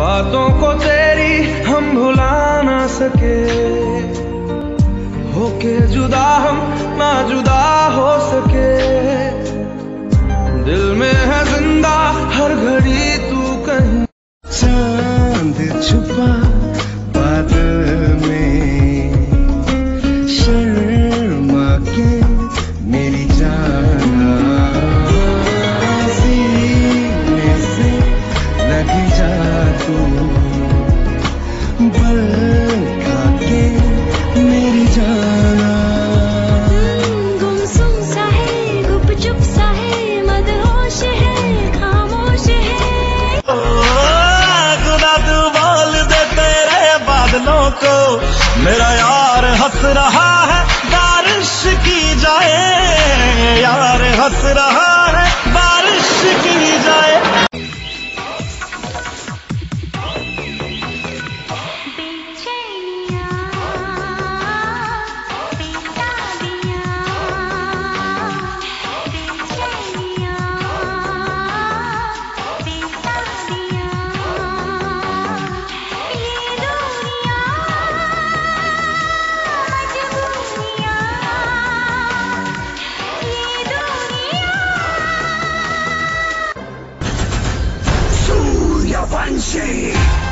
बातों को तेरी हम भुला ना सके। होके जुदा हम ना जुदा हो सके। दिल में है ज़िंदा हर घड़ी तू कहीं। चाँद छुपा मेरा यार हंस रहा है बारिश की जाए यार हंस रहा see.